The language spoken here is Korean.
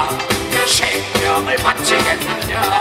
내가 내 생명을 바치겠느냐?